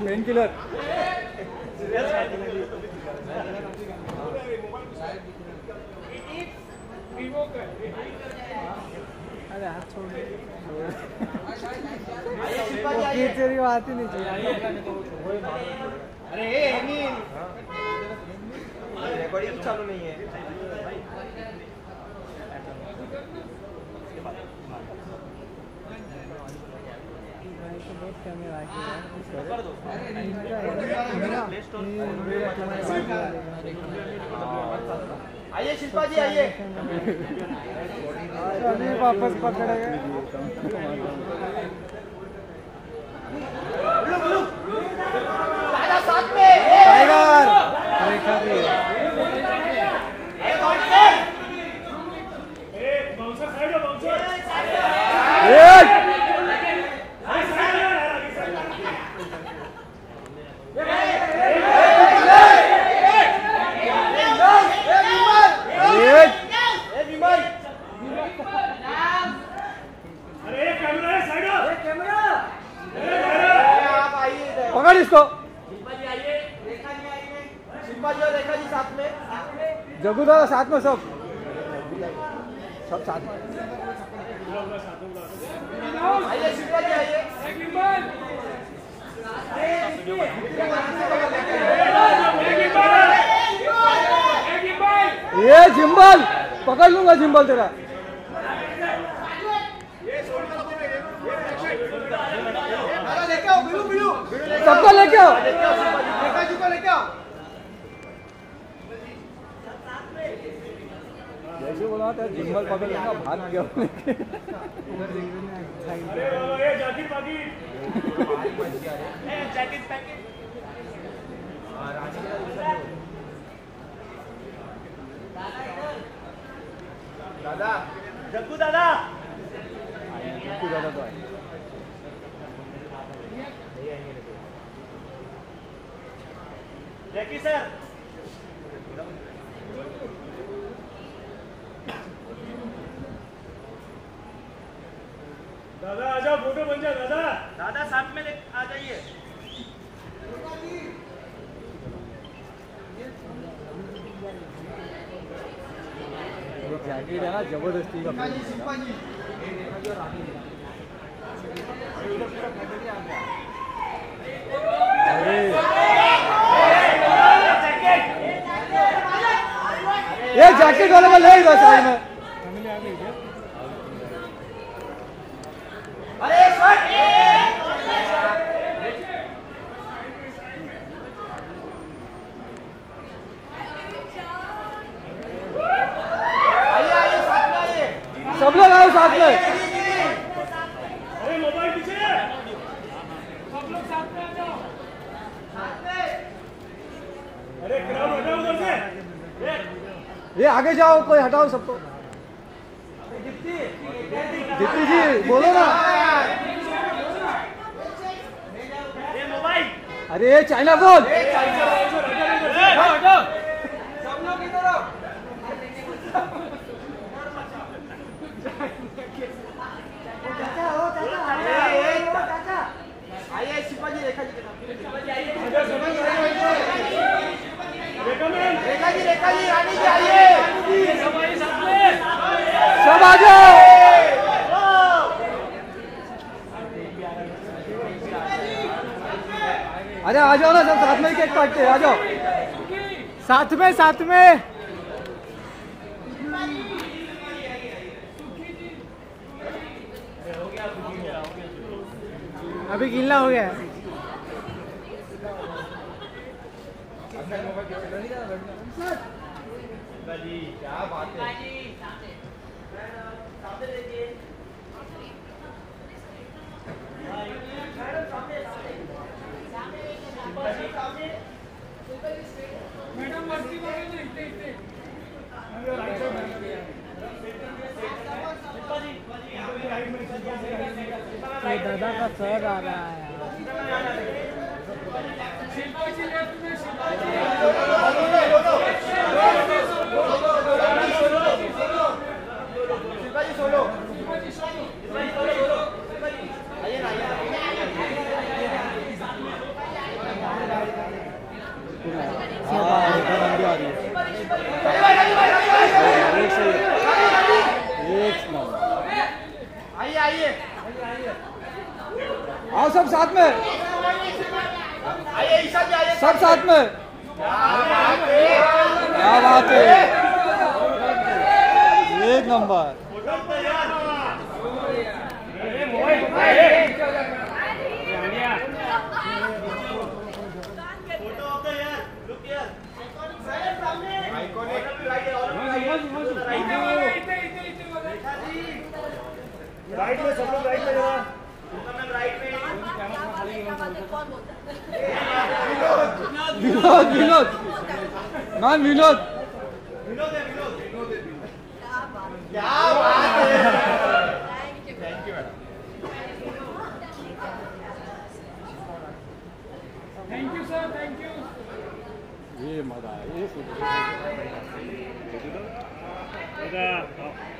Pain killer अरे हाथ छोड़ तेरी बात ही नहीं चाहिए अरे रिकॉर्डिंग चालू नहीं है आइए शिल्पा जी आइए। वापस पकड़ेगा दादा साथ में ए, टाइगर रेखा भी है ए, बाउंसर। एक एक ए, विमल ए, आप आइए इधर। पकड़ इसको शिल्पा जी आइए शिल्पा जी और रेखा जी साथ में जगू दादा साथ में सब। सब साथ में। ये जिम्बल! पकड़ लूँगा जिम्बल तेरा। सबको लेके आओ लेके आओ। जैसे बोला था जिम्बल पकड़ लूँगा भाग गया दादा। जग्गू दादा। जग्गू दादा तो आए। Jackie sir. दादा आ जाओ फ़ोटो बन जाओ दादा। दादा साथ में ले आ जाइए। जैकेट है ना ज़बरदस्ती का अरे। ये जैकेट वाले को ले इधर साइड में। अरे शॉट आइए आइए साथ में आइए। सब लोग साथ में। अरे मोबाइल पीछे। अरे क्राउड हटाओ उधर से। ये। आगे जाओ कोई हटाओ सबको। दीप्ति जी बोलो ना ये मोबाइल अरे ये चाइना बोल सब लोग इधर आओ आइए शिल्पा जी रेखा जी के साथ देखा मैम रेखा जी रेखा जी रानी जी आइए सब आ जाओ। अरे आ जाओ ना, सब साथ में केक काटते आ जाओ। साथ में साथ में। अभी गिल्ला हो गया। क्या बात है? दादा का सर आ रहा है एक आइए आइए। आओ सब साथ में। आइए ईशा जी आइए सब साथ में। क्या बात है। एक नंबर। फ़ोटो ओके यार लुक यार राइट में सब लोग राइट में जरा विनोद विनोद मैम विनोद विनोद है विनोद क्या बात है थैंक यू ये मज़ा है ये दादा